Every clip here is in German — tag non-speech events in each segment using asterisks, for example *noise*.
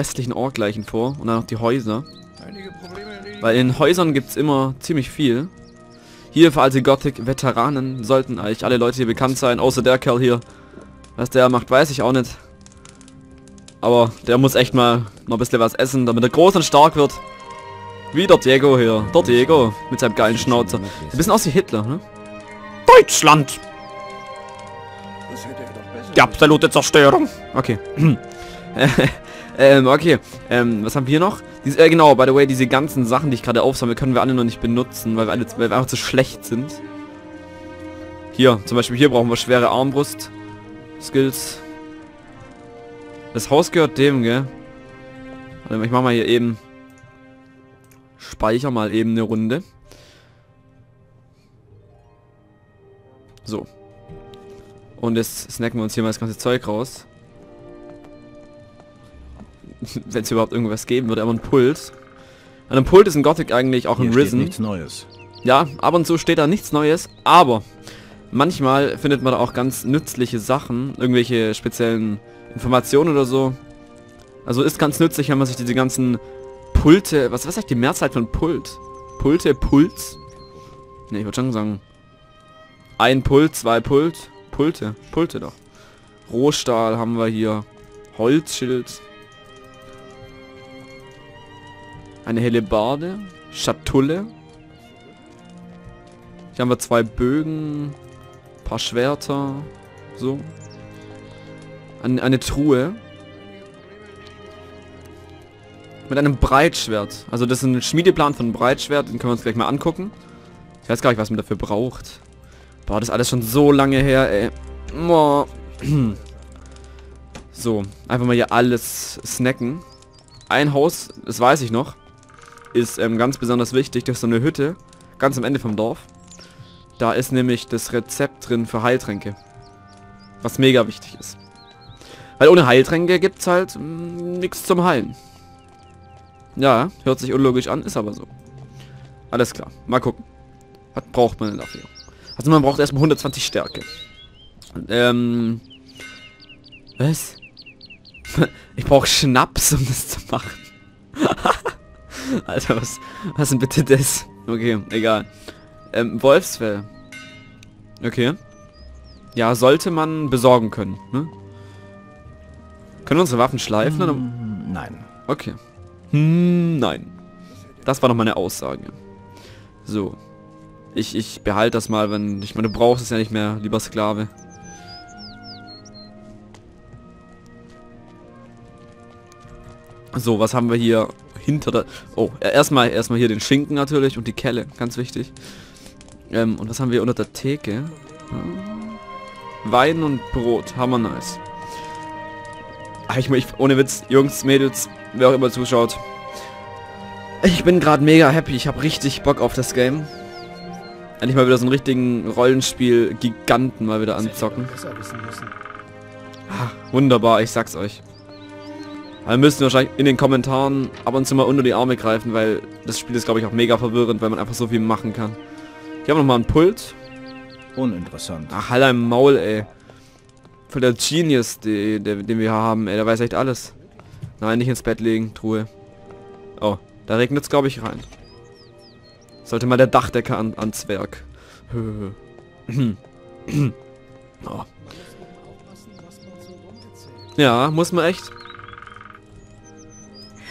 restlichen Ort gleichen vor und dann noch die Häuser. Weil in Häusern gibt es immer ziemlich viel. Hier für alte Gothic-Veteranen sollten eigentlich alle Leute hier bekannt sein, außer der Kerl hier. Was der macht, weiß ich auch nicht. Aber der muss echt mal noch ein bisschen was essen, damit er groß und stark wird. Wie der Diego hier. Der Diego mit seinem geilen Schnauzer. Ein bisschen aus wie Hitler, ne? Deutschland! Die absolute Zerstörung. Okay. *clears throat* *laughs* ähm, okay. Ähm, was haben wir noch? Dies, äh, genau, by the way, diese ganzen Sachen, die ich gerade aufsammle, können wir alle noch nicht benutzen, weil wir, alle, weil wir einfach zu schlecht sind. Hier, zum Beispiel hier brauchen wir schwere Armbrust. Skills. Das Haus gehört dem, gell? Warte, ich mach mal hier eben... Speicher mal eben eine Runde. So. Und jetzt snacken wir uns hier mal das ganze Zeug raus. *laughs* Wenn es überhaupt irgendwas geben würde, aber ein Pult. An einem Pult ist ein Gothic eigentlich auch ein Risen. nichts Neues. Ja, ab und zu steht da nichts Neues, aber manchmal findet man da auch ganz nützliche Sachen, irgendwelche speziellen Informationen oder so. Also ist ganz nützlich, wenn man sich diese ganzen Pulte, was was ist die Mehrzahl von Pult? Pulte, Puls? Ne, ich würde schon sagen ein Pult, zwei Pult, Pulte, Pulte doch. Rohstahl haben wir hier, Holzschild, eine Hellebarde, Schatulle. Hier haben wir zwei Bögen, paar Schwerter, so. Eine, eine Truhe. Mit einem Breitschwert. Also das ist ein Schmiedeplan von Breitschwert, den können wir uns gleich mal angucken. Ich weiß gar nicht, was man dafür braucht. Boah, das ist alles schon so lange her, ey. Boah. *clears throat* So, einfach mal hier alles snacken. Ein Haus, das weiß ich noch, ist ähm, ganz besonders wichtig. Das ist so eine Hütte, ganz am Ende vom Dorf. Da ist nämlich das Rezept drin für Heiltränke. Was mega wichtig ist. Weil ohne Heiltränke gibt es halt mm, nichts zum Heilen. Ja, hört sich unlogisch an, ist aber so. Alles klar, mal gucken. Was braucht man denn dafür? Also man braucht erstmal 120 Stärke. Ähm... Was? *laughs* Ich brauche Schnaps, um das zu machen. *laughs* Alter, was, was denn bitte das? Okay, egal. Ähm, Wolfsfell. Okay. Ja, sollte man besorgen können, ne? Können wir unsere Waffen schleifen? Hm, nein. Okay. Hm, nein. Das war noch meine Aussage. So. Ich, ich behalte das mal, wenn... Ich meine, du brauchst es ja nicht mehr, lieber Sklave. So, was haben wir hier hinter der... Oh, erstmal erstmal hier den Schinken natürlich und die Kelle, ganz wichtig. Ähm, und was haben wir unter der Theke? Hm. Wein und Brot, hammer nice. Ach, ich, ich, ohne Witz, Jungs, Mädels, wer auch immer zuschaut. Ich bin gerade mega happy, ich habe richtig Bock auf das Game. Endlich mal wieder so einen richtigen Rollenspiel-Giganten mal wieder anzocken. Ah, wunderbar, ich sag's euch. Wir müssen wahrscheinlich in den Kommentaren ab und zu mal unter die Arme greifen, weil das Spiel ist, glaube ich, auch mega verwirrend, weil man einfach so viel machen kann. Haben wir nochmal einen Pult. Uninteressant. Ach, halt im Maul, ey. Voll der Genius, die, der, den wir haben, ey. Der weiß echt alles. Nein, nicht ins Bett legen, Truhe. Oh, da regnet es, glaube ich, rein. Sollte mal der Dachdecker an, ans Werk. *clears throat* oh. Ja, muss man echt.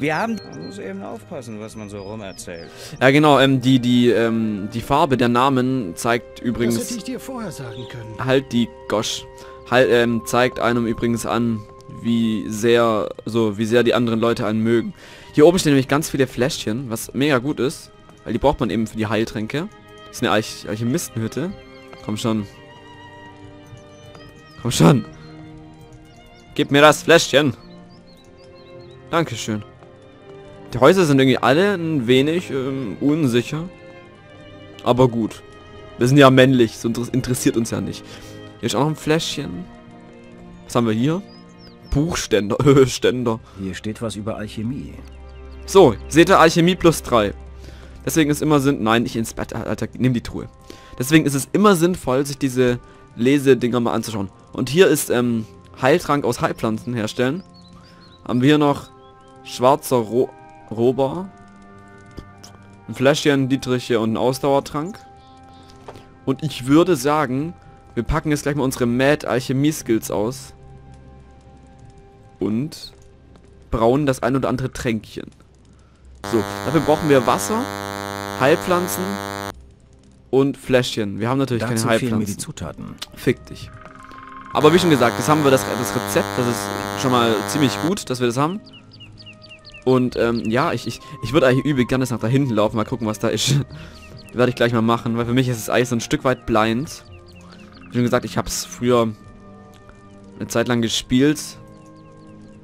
Wir haben... Man muss eben aufpassen, was man so rum erzählt. Ja genau, ähm, die, die, ähm, die Farbe der Namen zeigt übrigens... Das hätte ich dir vorher sagen können. Halt die Gosch. Halt, ähm, zeigt einem übrigens an, wie sehr, so, wie sehr die anderen Leute einen mögen. Hier oben stehen nämlich ganz viele Fläschchen, was mega gut ist. Weil die braucht man eben für die Heiltränke. Das ist eine Alch Alchemistenhütte. Komm schon. Komm schon. Gib mir das Fläschchen. Dankeschön. Die Häuser sind irgendwie alle ein wenig ähm, unsicher. Aber gut. Wir sind ja männlich, so interessiert uns ja nicht. Hier ist auch noch ein Fläschchen. Was haben wir hier? Buchständer. *laughs* Ständer. Hier steht was über Alchemie. So, seht ihr Alchemie plus 3. Deswegen ist immer Sinn... Nein, nicht ins Bett, Alter, nimm die Truhe. Deswegen ist es immer sinnvoll, sich diese Lesedinger mal anzuschauen. Und hier ist ähm, Heiltrank aus Heilpflanzen herstellen. Haben wir hier noch schwarzer Ro Rober, ein Fläschchen Dietriche und ein Ausdauertrank. Und ich würde sagen, wir packen jetzt gleich mal unsere Mad Alchemie Skills aus. Und brauen das ein oder andere Tränkchen. So, dafür brauchen wir Wasser, Heilpflanzen und Fläschchen. Wir haben natürlich Dazu keine fehlen mir die Heilpflanzen. Zutaten. Fick dich. Aber wie schon gesagt, das haben wir das, das Rezept, das ist schon mal ziemlich gut, dass wir das haben. Und ähm, ja, ich, ich, ich würde eigentlich übel gerne nach da hinten laufen, mal gucken, was da ist. *laughs* Werde ich gleich mal machen, weil für mich ist es eigentlich so ein Stück weit blind. Wie gesagt, ich habe es früher eine Zeit lang gespielt,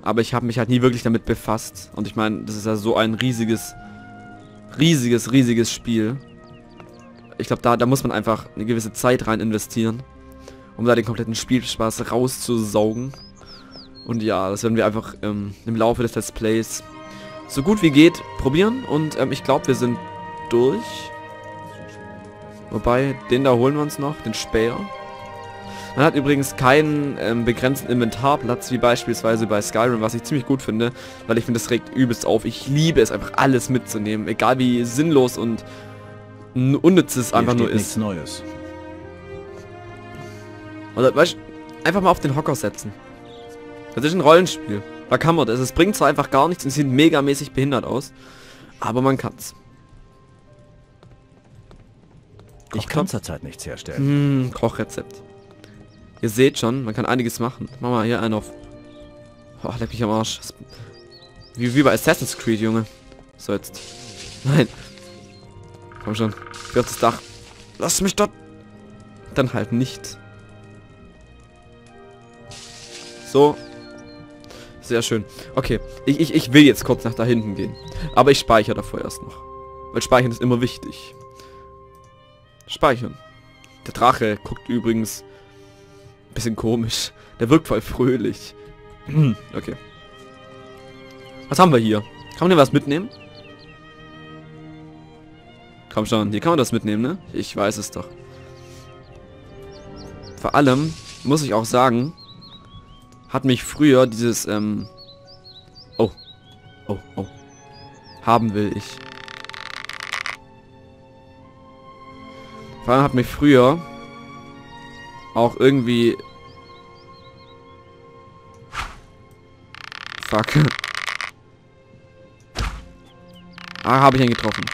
aber ich habe mich halt nie wirklich damit befasst. Und ich meine, das ist ja so ein riesiges, riesiges, riesiges Spiel. Ich glaube, da, da muss man einfach eine gewisse Zeit rein investieren, um da den kompletten Spielspaß rauszusaugen. Und ja, das werden wir einfach ähm, im Laufe des Let's Plays so gut wie geht probieren. Und ähm, ich glaube, wir sind durch. Wobei, den da holen wir uns noch, den Speer. Man hat übrigens keinen ähm, begrenzten Inventarplatz, wie beispielsweise bei Skyrim, was ich ziemlich gut finde, weil ich finde, das regt übelst auf. Ich liebe es einfach alles mitzunehmen, egal wie sinnlos und unnütz es einfach nur ist. Neues. Oder weißt, einfach mal auf den Hocker setzen. Das ist ein Rollenspiel. Da kann man das. Es bringt zwar einfach gar nichts und sieht megamäßig behindert aus, aber man kann's. Ich kann zurzeit nichts herstellen. Hm, Kochrezept. Ihr seht schon, man kann einiges machen. Mach mal hier einen auf. Oh, leck mich am Arsch. Wie, wie bei Assassin's Creed, Junge. So jetzt. Nein. Komm schon. Geh auf das Dach. Lass mich dort. Dann halt nicht. So. Sehr schön. Okay. Ich, ich, ich will jetzt kurz nach da hinten gehen. Aber ich speichere davor erst noch. Weil Speichern ist immer wichtig. Speichern. Der Drache guckt übrigens ein bisschen komisch. Der wirkt voll fröhlich. *clears throat* okay. Was haben wir hier? Kann man hier was mitnehmen? Komm schon, hier kann man das mitnehmen, ne? Ich weiß es doch. Vor allem muss ich auch sagen, hat mich früher dieses, ähm... Oh. Oh, oh. Haben will ich. Vor allem hat mich früher auch irgendwie... Fuck. *laughs* Ah, habe ich ihn getroffen.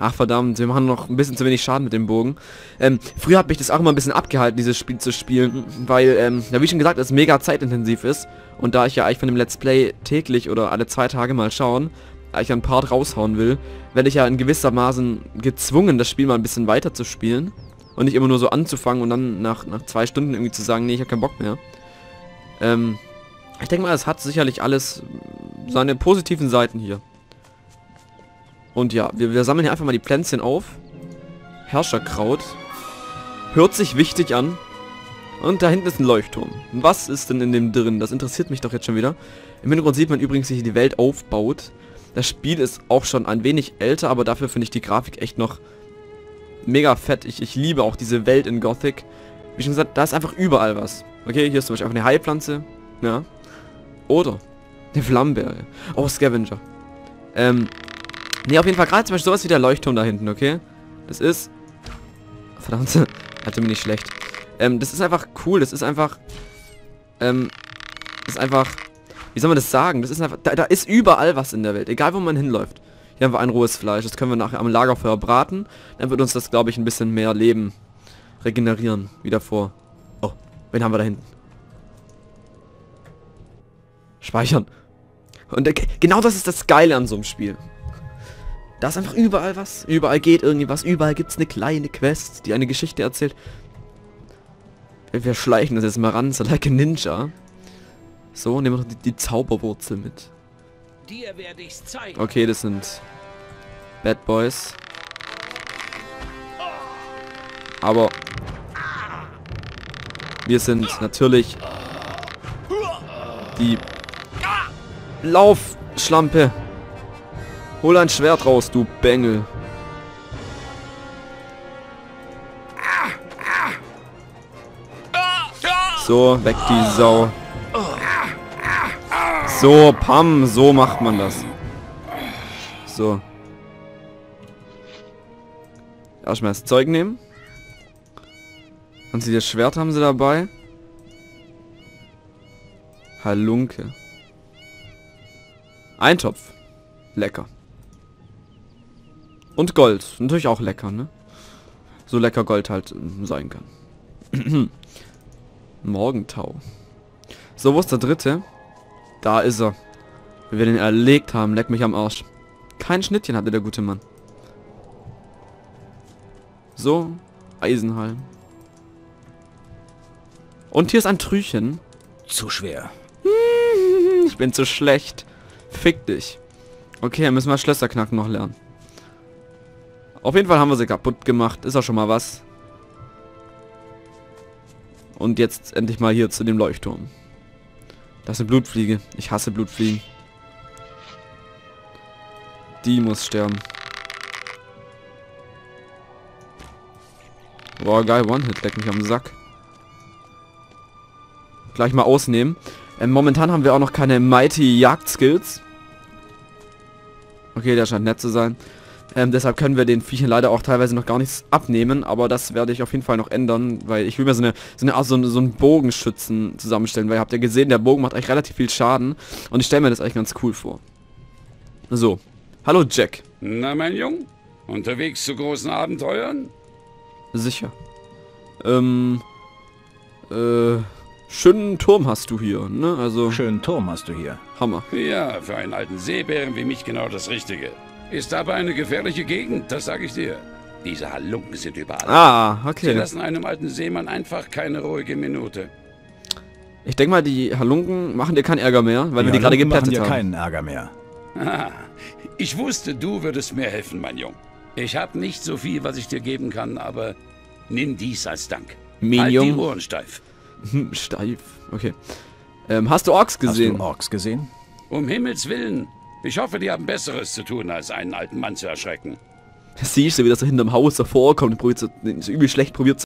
Ach verdammt, wir machen noch ein bisschen zu wenig Schaden mit dem Bogen. Ähm, früher hat mich das auch immer ein bisschen abgehalten, dieses Spiel zu spielen, weil, ähm, ja wie schon gesagt, es mega zeitintensiv ist. Und da ich ja eigentlich von dem Let's Play täglich oder alle zwei Tage mal schauen, da ich einen Part raushauen will, werde ich ja in gewissermaßen gezwungen, das Spiel mal ein bisschen weiter zu spielen. Und nicht immer nur so anzufangen und dann nach, nach zwei Stunden irgendwie zu sagen, nee, ich habe keinen Bock mehr. Ähm, ich denke mal, es hat sicherlich alles seine positiven Seiten hier. Und ja, wir, wir sammeln hier einfach mal die Pflänzchen auf. Herrscherkraut. Hört sich wichtig an. Und da hinten ist ein Leuchtturm. Was ist denn in dem drin? Das interessiert mich doch jetzt schon wieder. Im Hintergrund sieht man übrigens, wie sich die Welt aufbaut. Das Spiel ist auch schon ein wenig älter, aber dafür finde ich die Grafik echt noch mega fett. Ich, ich liebe auch diese Welt in Gothic. Wie schon gesagt, da ist einfach überall was. Okay, hier ist zum Beispiel einfach eine Heilpflanze. Ja. Oder eine Flammenbeere. Oh, Scavenger. Ähm. Ne, auf jeden Fall gerade zum Beispiel sowas wie der Leuchtturm da hinten, okay? Das ist... Verdammt. *laughs* Hatte mir nicht schlecht. Ähm, das ist einfach cool. Das ist einfach... Ähm... Das ist einfach... Wie soll man das sagen? Das ist einfach... Da, da ist überall was in der Welt. Egal, wo man hinläuft. Hier haben wir ein rohes Fleisch. Das können wir nachher am Lagerfeuer braten. Dann wird uns das, glaube ich, ein bisschen mehr Leben regenerieren. Wie davor. Oh, wen haben wir da hinten? Speichern. Und äh, genau das ist das Geile an so einem Spiel. Da ist einfach überall was. Überall geht irgendwie was. Überall gibt es eine kleine Quest, die eine Geschichte erzählt. Wir schleichen das jetzt mal ran, so like a Ninja. So, nehmen wir die, die Zauberwurzel mit. Okay, das sind Bad Boys. Aber wir sind natürlich die Laufschlampe. Hol ein Schwert raus, du Bengel. So, weg die Sau. So, Pam, so macht man das. So. Erstmal das Zeug nehmen. Und sie das Schwert haben sie dabei. Halunke. Eintopf. Lecker. Und Gold. Natürlich auch lecker, ne? So lecker Gold halt ähm, sein kann. *clears throat* Morgentau. So, wo ist der dritte? Da ist er. Wie wir den erlegt haben. Leck mich am Arsch. Kein Schnittchen hatte der gute Mann. So. Eisenhalm. Und hier ist ein Trüchen. Zu schwer. *laughs* Ich bin zu schlecht. Fick dich. Okay, dann müssen wir Schlösserknacken noch lernen. Auf jeden Fall haben wir sie kaputt gemacht. Ist auch schon mal was. Und jetzt endlich mal hier zu dem Leuchtturm. Das ist eine Blutfliege. Ich hasse Blutfliegen. Die muss sterben. Boah, geil, One-Hit, leck mich am Sack. Gleich mal ausnehmen. Ähm, momentan haben wir auch noch keine Mighty Jagd-Skills. Okay, der scheint nett zu sein. Ähm, deshalb können wir den Viechen leider auch teilweise noch gar nichts abnehmen, aber das werde ich auf jeden Fall noch ändern, weil ich will mir so eine so eine Art so, so einen Bogenschützen zusammenstellen, weil ihr habt ja gesehen, der Bogen macht eigentlich relativ viel Schaden und ich stelle mir das eigentlich ganz cool vor. So. Hallo Jack. Na, mein Jung? Unterwegs zu großen Abenteuern? Sicher. Ähm äh schönen Turm hast du hier, ne? Also Schönen Turm hast du hier. Hammer. Ja, für einen alten Seebären wie mich genau das Richtige. Ist aber eine gefährliche Gegend, das sage ich dir. Diese Halunken sind überall. Ah, Sie okay. lassen einem alten Seemann einfach keine ruhige Minute. Ich denke mal, die Halunken machen dir keinen Ärger mehr, weil wir die gerade Halunken machen geplättet dir haben. keinen Ärger mehr. Ah, ich wusste, du würdest mir helfen, mein Jung. Ich habe nicht so viel, was ich dir geben kann, aber nimm dies als Dank. Mein halt die Jung. Ohren steif. Hm, Steif. Okay. Ähm, hast du Orks gesehen? Hast du Orks gesehen? Um Himmels Willen. Ich hoffe, die haben Besseres zu tun, als einen alten Mann zu erschrecken. Siehst du, wie das so hinterm Haus davor kommt und probiert so, so übel schlecht probiert